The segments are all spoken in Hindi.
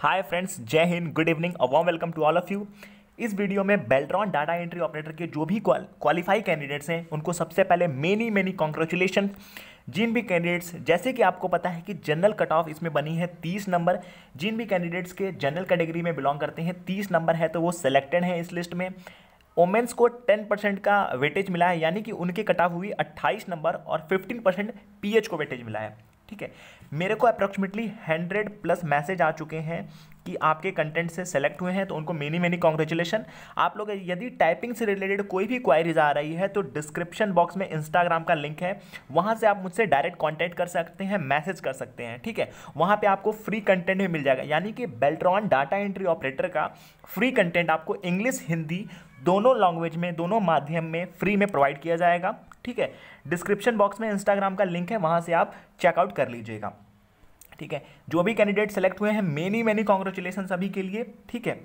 हाय फ्रेंड्स जय Hind good evening uh welcome to all of you इस वीडियो में बेल्ट्रॉन डाटा एंट्री ऑपरेटर के जो भी क्वालिफाई कैंडिडेट्स हैं, उनको सबसे पहले मेनी मेनी कॉन्ग्रेचुलेशन जिन भी कैंडिडेट्स जैसे कि आपको पता है कि जनरल कट ऑफ़ इसमें बनी है तीस नंबर जिन भी कैंडिडेट्स के जनरल कैटेगरी में बिलोंग करते हैं, तीस नंबर है तो वो सिलेक्टेड हैं इस लिस्ट में. वोमेंस को 10 परसेंट का वेटेज मिला है, यानी कि उनके कट ऑफ़ हुई 28 नंबर और 15 परसेंट पी को वेटेज मिला है. ठीक है? मेरे को अप्रॉक्सीमेटली हंड्रेड प्लस मैसेज आ चुके हैं कि आपके कंटेंट से सेलेक्ट हुए हैं तो उनको मेनी मेनी कॉन्ग्रेचुलेशन आप लोग, यदि टाइपिंग से रिलेटेड कोई भी क्वायरीज आ रही है तो डिस्क्रिप्शन बॉक्स में इंस्टाग्राम का लिंक है. वहाँ से आप मुझसे डायरेक्ट कॉन्टैक्ट कर सकते हैं मैसेज कर सकते हैं, ठीक है? वहाँ पर आपको फ्री कंटेंट भी मिल जाएगा. यानी कि बेल्ट्रॉन डाटा एंट्री ऑपरेटर का फ्री कंटेंट आपको इंग्लिश हिंदी दोनों लैंग्वेज में, दोनों माध्यम में फ्री में प्रोवाइड किया जाएगा. ठीक है? डिस्क्रिप्शन बॉक्स में इंस्टाग्राम का लिंक है, वहाँ से आप चेकआउट कर लीजिएगा। ठीक है? जो भी कैंडिडेट सेलेक्ट हुए हैं मेनी मेनी कॉन्ग्रेचुलेसन सभी के लिए, ठीक है?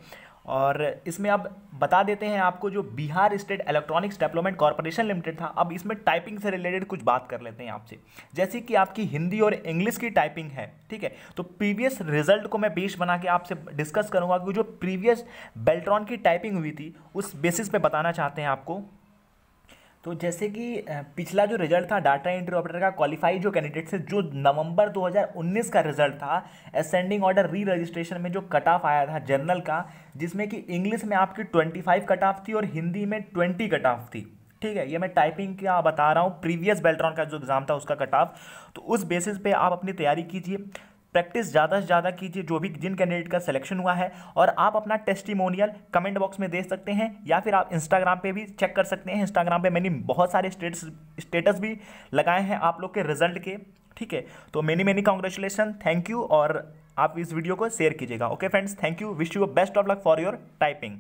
और इसमें अब बता देते हैं आपको जो Bihar state electronics development corporation limited था, अब इसमें टाइपिंग से रिलेटेड कुछ बात कर लेते हैं आपसे। जैसे कि आपकी हिंदी और इंग्लिश की टाइपिंग है, ठीक है? तो प्रीवियस रिज़ल्ट को मैं बेस बना के आपसे डिस्कस करूँगा कि जो प्रीवियस बेल्ट्रॉन की टाइपिंग हुई थी, उस बेसिस पे बताना चाहते हैं आपको। तो जैसे कि पिछला जो रिज़ल्ट था डाटा एंट्री ऑपरेटर का क्वालिफाई जो कैंडिडेट से जो नवंबर 2019 का रिज़ल्ट था असेंडिंग ऑर्डर री रजिस्ट्रेशन में जो कट ऑफ़ आया था जनरल का, जिसमें कि इंग्लिश में आपकी 25 कट ऑफ़ थी और हिंदी में 20 कट ऑफ़ थी। ठीक है, ये मैं टाइपिंग क्या बता रहा हूँ? प्रीवियस बेल्ट्रॉन का जो एग्ज़ाम था उसका कट ऑफ़ तो उस बेसिस पे आप अपनी तैयारी कीजिए। प्रैक्टिस ज़्यादा से ज़्यादा कीजिए, जो भी जिन कैंडिडेट का सिलेक्शन हुआ है और आप अपना टेस्टिमोनियल कमेंट बॉक्स में दे सकते हैं या फिर आप इंस्टाग्राम पे भी चेक कर सकते हैं। इंस्टाग्राम पे मैंने बहुत सारे स्टेटस स्टेटस भी लगाए हैं आप लोग के रिज़ल्ट के, ठीक है? तो many many congratulations thank you और आप इस वीडियो को शेयर कीजिएगा। Okay friends thank you wish you best of luck for your typing